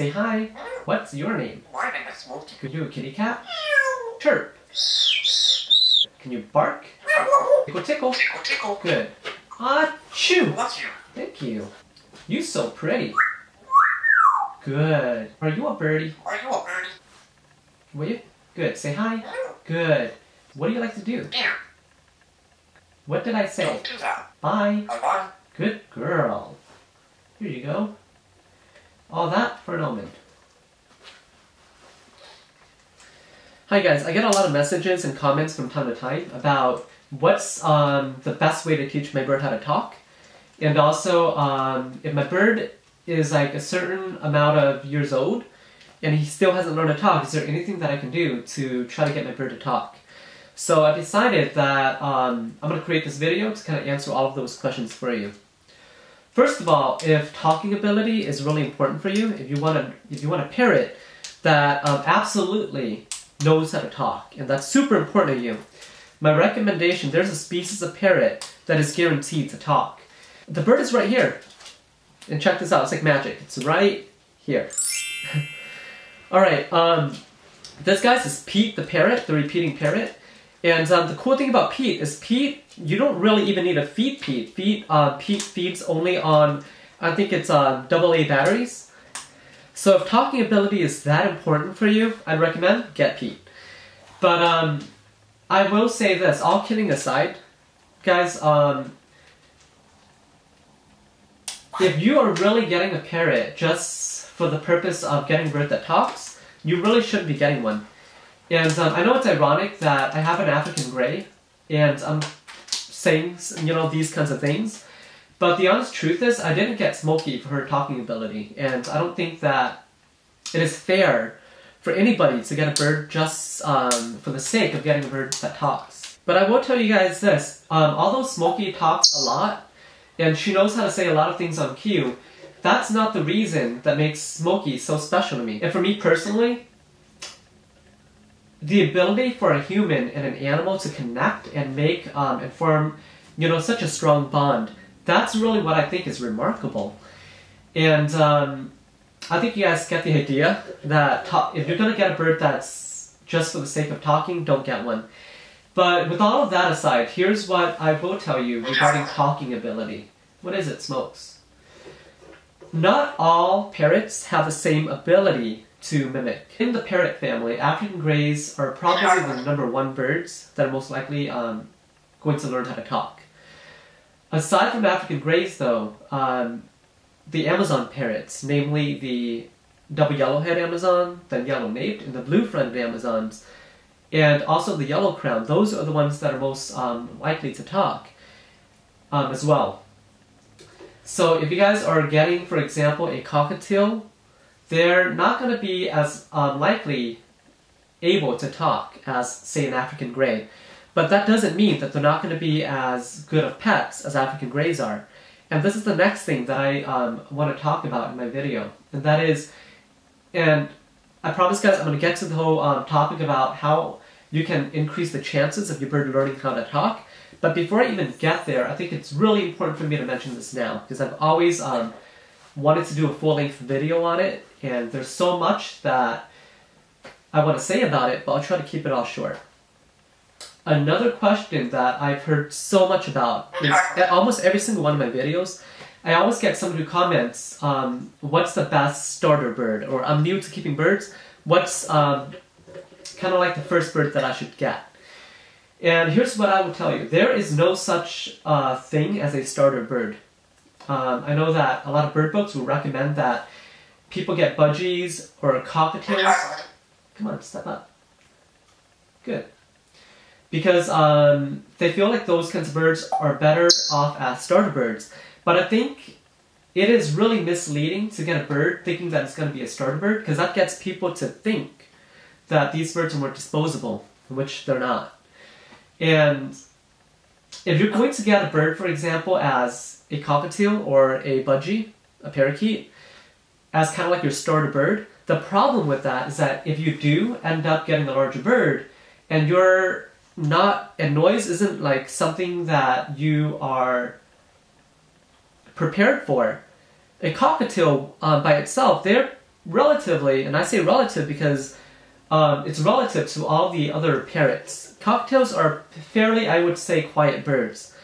Say hi. What's your name? My name is Smokey. Could you a kitty cat? Chirp. Can you bark? Tickle tickle. Tickle, tickle. Good. Ah, chew. What's you? Thank you. You so pretty. Good. Are you a birdie? Are you a birdie? Will you? Good. Say hi. Good. What do you like to do? What did I say? Don't do that. Bye-bye. Good girl. Here you go. All that for an almond. Hi guys, I get a lot of messages and comments from time to time about what's um, the best way to teach my bird how to talk. And also, um, if my bird is like a certain amount of years old and he still hasn't learned to talk, is there anything that I can do to try to get my bird to talk? So I decided that um, I'm going to create this video to kind of answer all of those questions for you. First of all, if talking ability is really important for you, if you want to, if you want a parrot that um, absolutely knows how to talk, and that's super important to you, my recommendation: there's a species of parrot that is guaranteed to talk. The bird is right here, and check this out. It's like magic. It's right here. all right. Um, this guy's is Pete the parrot, the repeating parrot. And um, the cool thing about Pete is Pete, you don't really even need to feed Pete. Feed, uh, Pete feeds only on, I think it's uh, double A batteries. So if talking ability is that important for you, I'd recommend get Pete. But um, I will say this, all kidding aside, guys, um, if you are really getting a parrot just for the purpose of getting a bird that talks, you really shouldn't be getting one. And um, I know it's ironic that I have an African Grey, and I'm saying, you know, these kinds of things. But the honest truth is, I didn't get Smokey for her talking ability, and I don't think that it is fair for anybody to get a bird just um, for the sake of getting a bird that talks. But I will tell you guys this, um, although Smokey talks a lot, and she knows how to say a lot of things on cue, that's not the reason that makes Smokey so special to me. And for me personally, the ability for a human and an animal to connect and make um, and form, you know, such a strong bond, that's really what I think is remarkable. And um, I think you guys get the idea that if you're going to get a bird that's just for the sake of talking, don't get one. But with all of that aside, here's what I will tell you regarding talking ability. What is it, Smokes? Not all parrots have the same ability to mimic. In the parrot family, African greys are probably the number one birds that are most likely um, going to learn how to talk. Aside from African greys, though, um, the Amazon parrots, namely the double yellowhead Amazon, the yellow-naped, and the blue-fronted Amazons, and also the yellow crown, those are the ones that are most um, likely to talk um, as well. So if you guys are getting, for example, a cockatiel they're not going to be as unlikely able to talk as, say, an African Grey. But that doesn't mean that they're not going to be as good of pets as African Greys are. And this is the next thing that I um, want to talk about in my video. And that is, and I promise guys I'm going to get to the whole um, topic about how you can increase the chances of your bird learning how to talk. But before I even get there, I think it's really important for me to mention this now, because I've always um, wanted to do a full-length video on it, and there's so much that I want to say about it, but I'll try to keep it all short. Another question that I've heard so much about is almost every single one of my videos, I always get someone who comments, um, what's the best starter bird? Or I'm new to keeping birds, what's um, kind of like the first bird that I should get? And here's what I will tell you. There is no such uh, thing as a starter bird. Um, I know that a lot of bird books will recommend that people get budgies or cockatiels. Come on, step up. Good. Because um, they feel like those kinds of birds are better off as starter birds. But I think it is really misleading to get a bird thinking that it's going to be a starter bird because that gets people to think that these birds are more disposable, which they're not. And if you're going to get a bird, for example, as a cockatiel or a budgie, a parakeet, as kind of like your starter bird. The problem with that is that if you do end up getting a larger bird and you're not, and noise isn't like something that you are prepared for, a cockatiel uh, by itself, they're relatively, and I say relative because um, it's relative to all the other parrots. Cockatiels are fairly, I would say, quiet birds.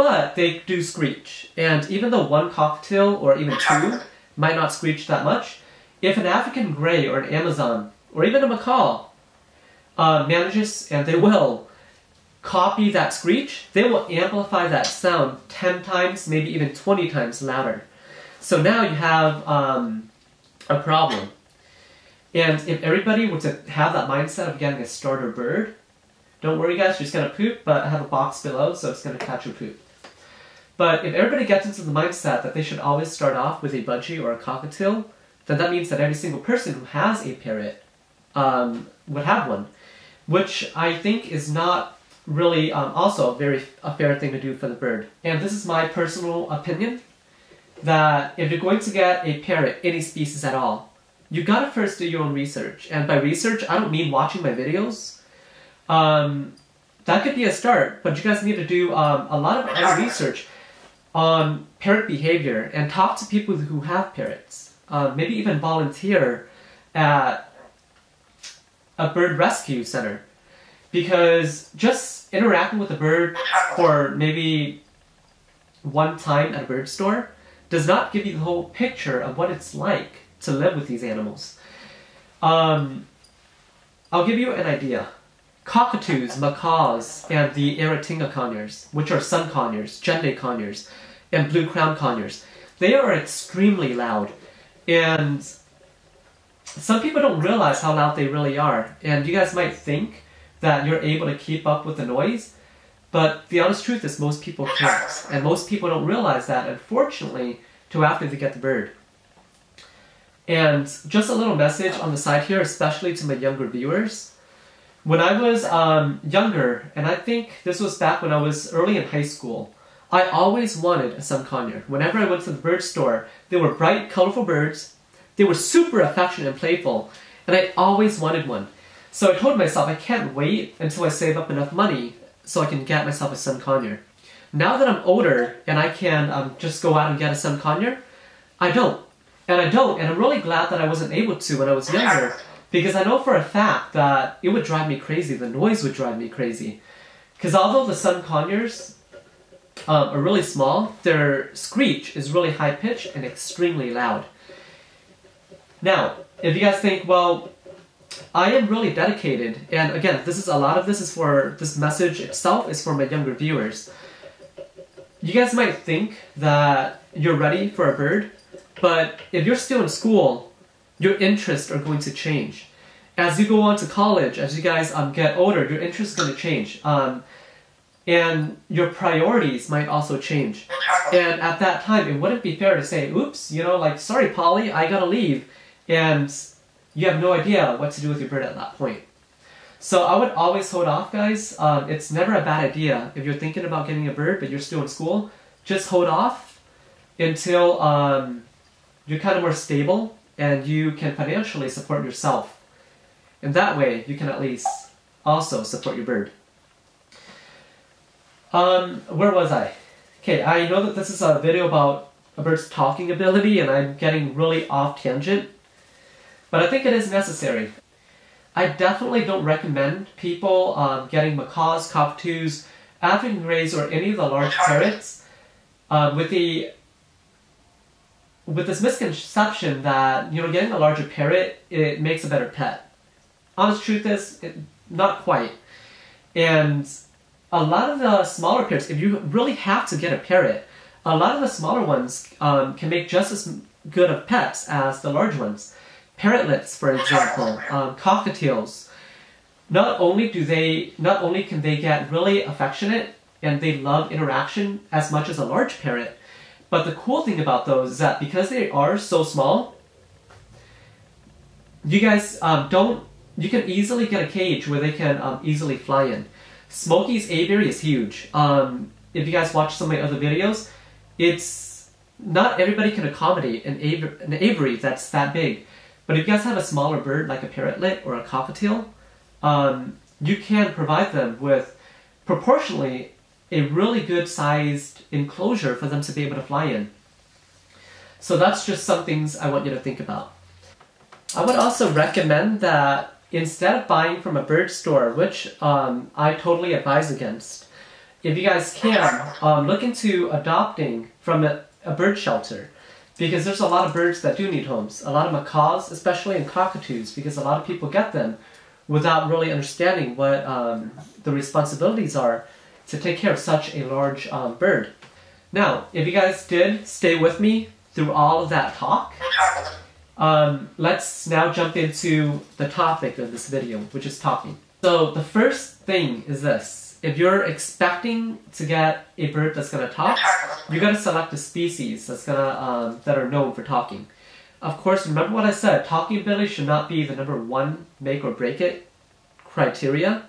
But they do screech. And even though one cockatiel, or even two, might not screech that much, if an African grey or an Amazon, or even a macaw, uh, manages, and they will, copy that screech, they will amplify that sound 10 times, maybe even 20 times louder. So now you have um, a problem. And if everybody were to have that mindset of getting a starter bird, don't worry guys, you're gonna poop, but I have a box below, so it's gonna catch your poop. But if everybody gets into the mindset that they should always start off with a budgie or a cockatiel, then that means that every single person who has a parrot um, would have one, which I think is not really um, also a very a fair thing to do for the bird. And this is my personal opinion that if you're going to get a parrot, any species at all, you gotta first do your own research. And by research, I don't mean watching my videos. Um, that could be a start, but you guys need to do um, a lot of research on parrot behavior and talk to people who have parrots. Uh, maybe even volunteer at a bird rescue center. Because just interacting with a bird for maybe one time at a bird store does not give you the whole picture of what it's like to live with these animals. Um, I'll give you an idea. Cockatoos, macaws, and the Aratinga conures, which are sun conures, Jenday conures, and blue crown conures, they are extremely loud. And some people don't realize how loud they really are. And you guys might think that you're able to keep up with the noise, but the honest truth is most people can't. And most people don't realize that, unfortunately, till after they get the bird. And just a little message on the side here, especially to my younger viewers. When I was um, younger, and I think this was back when I was early in high school, I always wanted a sun conure. Whenever I went to the bird store, they were bright, colorful birds. They were super affectionate and playful, and I always wanted one. So I told myself I can't wait until I save up enough money so I can get myself a sun conure. Now that I'm older and I can um, just go out and get a sun conure, I don't. And I don't, and I'm really glad that I wasn't able to when I was younger, because I know for a fact that it would drive me crazy, the noise would drive me crazy. Because although the sun conures um, are really small, their screech is really high pitched and extremely loud. Now, if you guys think, well, I am really dedicated, and again, this is a lot of this is for this message itself is for my younger viewers. You guys might think that you're ready for a bird, but if you're still in school, your interests are going to change. As you go on to college, as you guys um, get older, your interests are going to change. Um, and your priorities might also change. And at that time, it wouldn't be fair to say, oops, you know, like, sorry, Polly, I gotta leave. And you have no idea what to do with your bird at that point. So I would always hold off, guys. Um, it's never a bad idea. If you're thinking about getting a bird, but you're still in school, just hold off until um, you're kind of more stable and you can financially support yourself. In that way, you can at least also support your bird. Um, where was I? Okay, I know that this is a video about a bird's talking ability and I'm getting really off tangent, but I think it is necessary. I definitely don't recommend people um, getting macaws, cockatoos, African greys, or any of the large parrots uh, with the with this misconception that you know getting a larger parrot it makes a better pet. Honest truth is, it, not quite. And a lot of the smaller parrots, if you really have to get a parrot, a lot of the smaller ones um, can make just as good of pets as the large ones. Parrotlets, for example, um, cockatiels. Not only do they, not only can they get really affectionate and they love interaction as much as a large parrot, but the cool thing about those is that because they are so small, you guys um, don't, you can easily get a cage where they can um, easily fly in. Smokey's aviary is huge. Um, if you guys watch some of my other videos, it's not everybody can accommodate an, av an aviary that's that big. But if you guys have a smaller bird like a parrotlet or a cockatiel, um, you can provide them with proportionally a really good sized enclosure for them to be able to fly in. So that's just some things I want you to think about. I would also recommend that instead of buying from a bird store, which um, I totally advise against, if you guys can, um, look into adopting from a, a bird shelter because there's a lot of birds that do need homes. A lot of macaws, especially and cockatoos, because a lot of people get them without really understanding what um, the responsibilities are to take care of such a large um, bird. Now, if you guys did stay with me through all of that talk, um, let's now jump into the topic of this video, which is talking. So the first thing is this if you're expecting to get a bird that's gonna talk, you gotta select a species that's gonna um, that are known for talking. Of course, remember what I said. Talking ability should not be the number one make or break it criteria.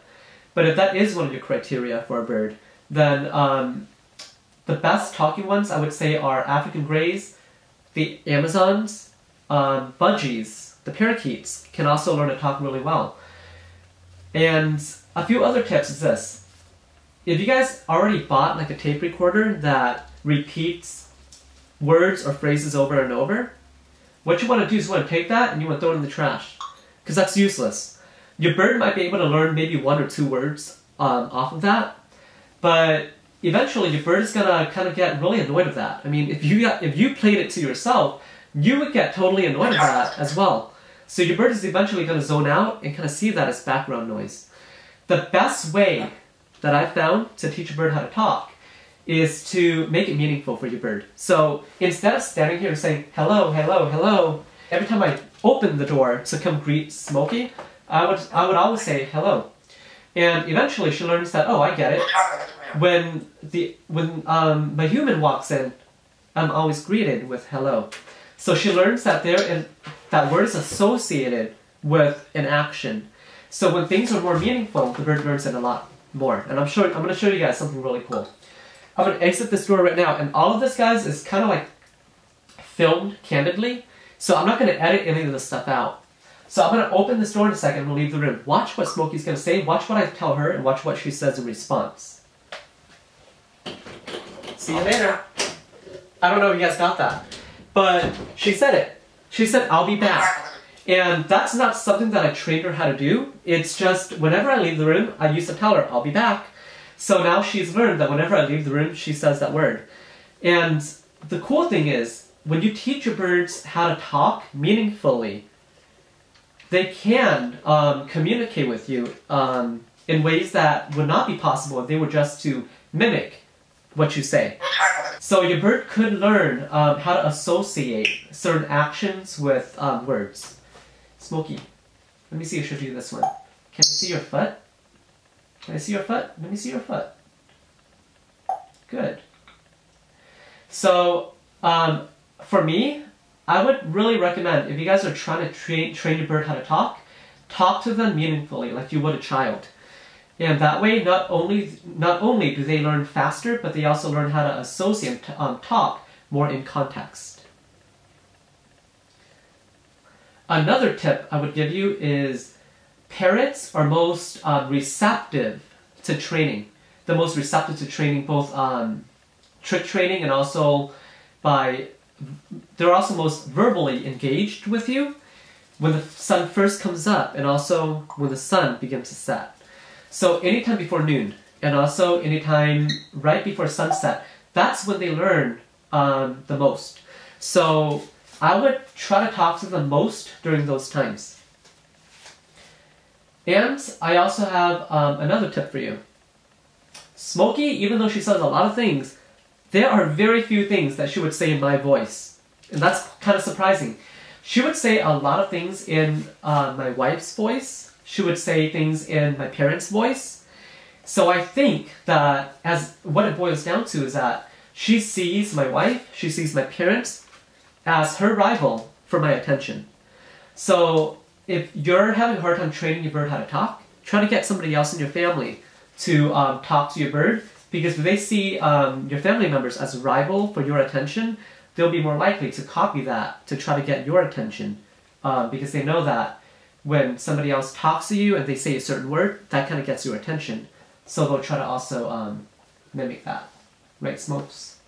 But if that is one of your criteria for a bird, then um, the best talking ones I would say are African greys, the Amazons, um, budgies, the parakeets can also learn to talk really well. And a few other tips is this if you guys already bought like a tape recorder that repeats words or phrases over and over, what you want to do is you want to take that and you want to throw it in the trash. Because that's useless. Your bird might be able to learn maybe one or two words um, off of that, but eventually your bird is gonna kind of get really annoyed with that. I mean, if you got, if you played it to yourself, you would get totally annoyed with that as well. So your bird is eventually gonna zone out and kind of see that as background noise. The best way that I've found to teach a bird how to talk is to make it meaningful for your bird. So instead of standing here and saying, hello, hello, hello, every time I open the door to come greet Smokey, I would, I would always say hello. And eventually she learns that, oh, I get it. When, the, when um, my human walks in, I'm always greeted with hello. So she learns that there that word is associated with an action. So when things are more meaningful, the bird learns it a lot more. And I'm sure I'm gonna show you guys something really cool. I'm gonna exit this door right now, and all of this, guys, is kind of like filmed candidly. So I'm not gonna edit any of this stuff out. So I'm gonna open this door in a second and leave the room. Watch what Smokey's gonna say, watch what I tell her, and watch what she says in response. See you later. I don't know if you guys got that. But she said it. She said, I'll be back. And that's not something that I trained her how to do. It's just whenever I leave the room, I used to tell her, I'll be back. So now she's learned that whenever I leave the room, she says that word. And the cool thing is, when you teach your birds how to talk meaningfully, they can um, communicate with you um, in ways that would not be possible if they were just to mimic what you say. So your bird could learn um, how to associate certain actions with um, words. Smokey, let me see if she'll do this one. Can I see your foot? Can I see your foot? Let me see your foot. Good. So, um, for me, I would really recommend, if you guys are trying to train, train your bird how to talk, talk to them meaningfully, like you would a child. And that way, not only, not only do they learn faster, but they also learn how to associate, um, talk more in context. Another tip I would give you is parrots are most uh, receptive to training. The most receptive to training, both um, trick training and also by they're also most verbally engaged with you when the sun first comes up and also when the sun begins to set. So anytime before noon and also anytime right before sunset, that's when they learn um, the most. So I would try to talk to them most during those times. And I also have um, another tip for you. Smokey, even though she says a lot of things, there are very few things that she would say in my voice. And that's kind of surprising. She would say a lot of things in uh, my wife's voice. She would say things in my parents' voice. So I think that as what it boils down to is that she sees my wife, she sees my parents, as her rival for my attention. So if you're having a hard time training your bird how to talk, try to get somebody else in your family to um, talk to your bird because if they see um, your family members as a rival for your attention, they'll be more likely to copy that to try to get your attention um, because they know that when somebody else talks to you and they say a certain word, that kind of gets your attention. So they'll try to also um, mimic that. Right, Smokes?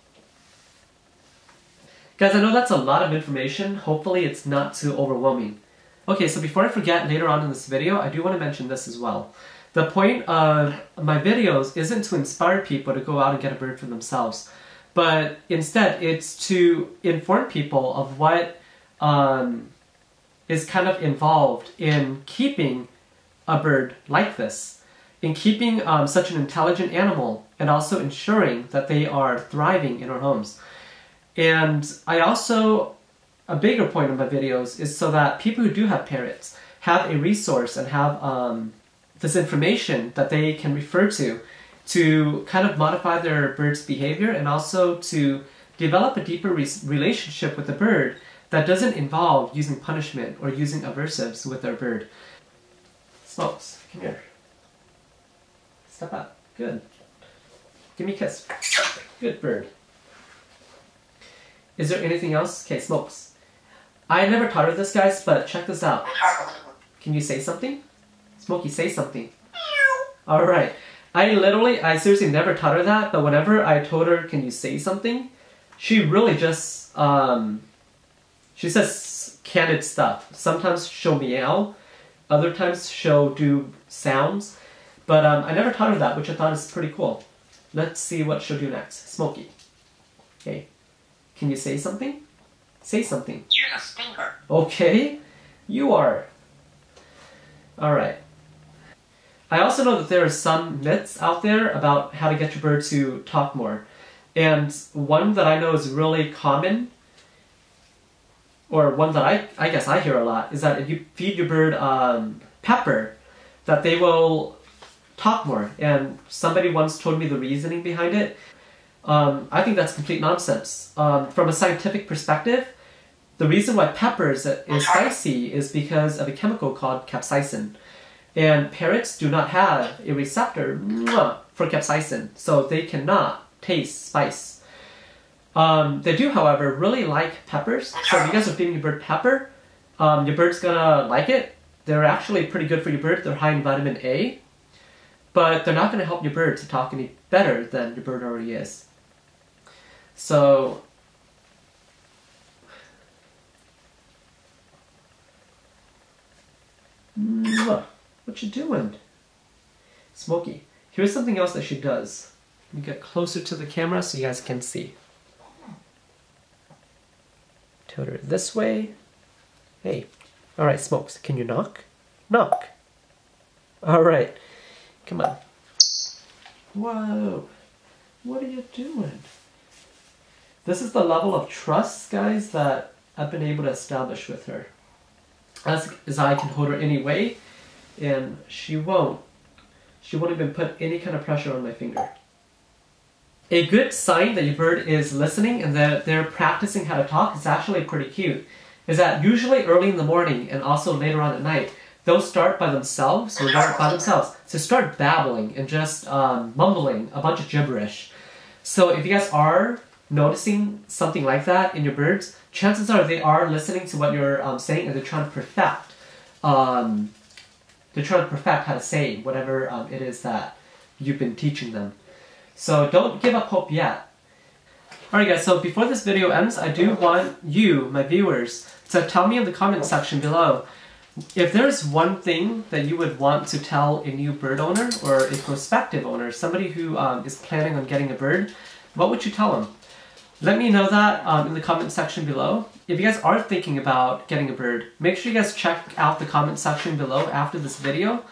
Guys, I know that's a lot of information. Hopefully it's not too overwhelming. Okay, so before I forget later on in this video, I do want to mention this as well. The point of my videos isn't to inspire people to go out and get a bird for themselves, but instead it's to inform people of what um, is kind of involved in keeping a bird like this, in keeping um, such an intelligent animal, and also ensuring that they are thriving in our homes. And I also, a bigger point of my videos is so that people who do have parrots have a resource and have um, this information that they can refer to to kind of modify their bird's behavior and also to develop a deeper re relationship with the bird that doesn't involve using punishment or using aversives with their bird. Smokes, come here. Step up. Good. Give me a kiss. Good bird. Is there anything else? Okay, Smokes. I never taught her this, guys, but check this out. Can you say something? Smokey, say something. Alright. I literally, I seriously never taught her that, but whenever I told her, can you say something? She really just, um, she says candid stuff. Sometimes she'll meow, other times she'll do sounds, but um, I never taught her that, which I thought is pretty cool. Let's see what she'll do next. Smokey. Okay. Can you say something? Say something. You're a stinker. Okay. You are. Alright. I also know that there are some myths out there about how to get your bird to talk more. And one that I know is really common, or one that I, I guess I hear a lot, is that if you feed your bird um, pepper, that they will talk more. And somebody once told me the reasoning behind it. Um, I think that's complete nonsense. Um, from a scientific perspective, the reason why pepper is, is spicy is because of a chemical called capsaicin. And parrots do not have a receptor for capsaicin, so they cannot taste spice. Um, they do, however, really like peppers. So if you guys are feeding your bird pepper, um, your bird's gonna like it. They're actually pretty good for your bird. They're high in vitamin A, but they're not gonna help your bird to talk any better than your bird already is. So What you doing? Smokey. Here's something else that she does. Let me get closer to the camera so you guys can see. Tilt her this way. Hey. Alright, Smokes, can you knock? Knock. Alright. Come on. Whoa. What are you doing? This is the level of trust, guys, that I've been able to establish with her. As, as I can hold her any way, and she won't. She won't even put any kind of pressure on my finger. A good sign that your bird is listening and that they're practicing how to talk is actually pretty cute. Is that usually early in the morning and also later on at night, they'll start by themselves or start by themselves to start babbling and just um, mumbling a bunch of gibberish. So if you guys are noticing something like that in your birds, chances are they are listening to what you're um, saying and they're trying to perfect um, they're trying to perfect how to say whatever um, it is that you've been teaching them. So don't give up hope yet. Alright guys, so before this video ends, I do want you, my viewers, to tell me in the comment section below if there's one thing that you would want to tell a new bird owner or a prospective owner, somebody who um, is planning on getting a bird, what would you tell them? Let me know that um, in the comment section below. If you guys are thinking about getting a bird, make sure you guys check out the comment section below after this video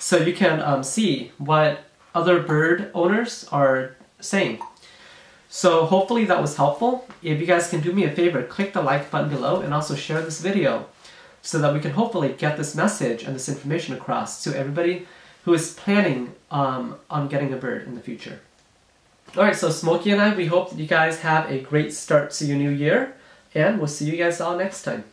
so you can um, see what other bird owners are saying. So hopefully that was helpful. If you guys can do me a favor, click the like button below and also share this video so that we can hopefully get this message and this information across to everybody who is planning um, on getting a bird in the future. Alright, so Smokey and I, we hope that you guys have a great start to your new year, and we'll see you guys all next time.